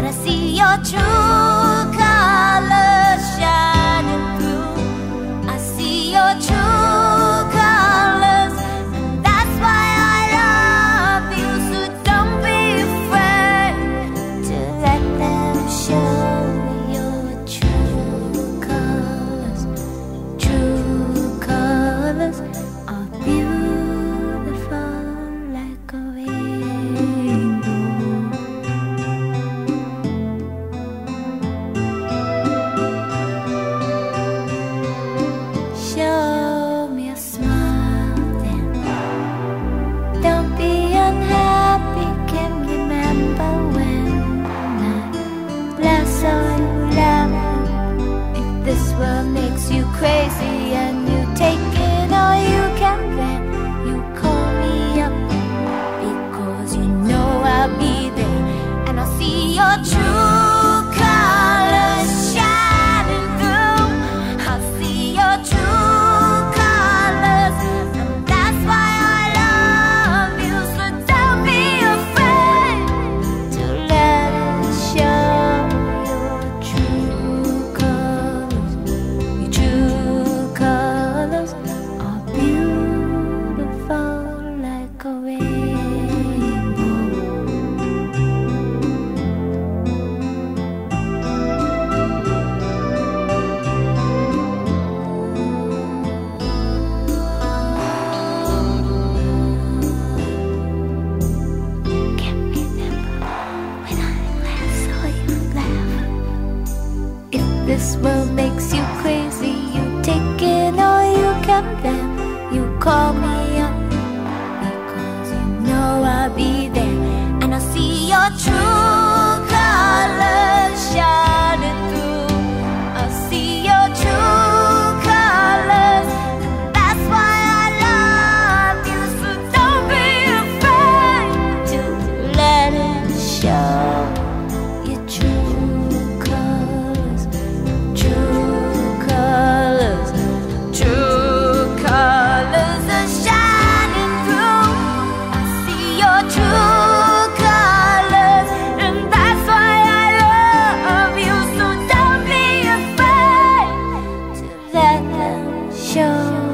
but I see your true colors. This world makes you crazy. You take it all you can bear You call me up Because you know I'll be there. And I'll see your truth. 想。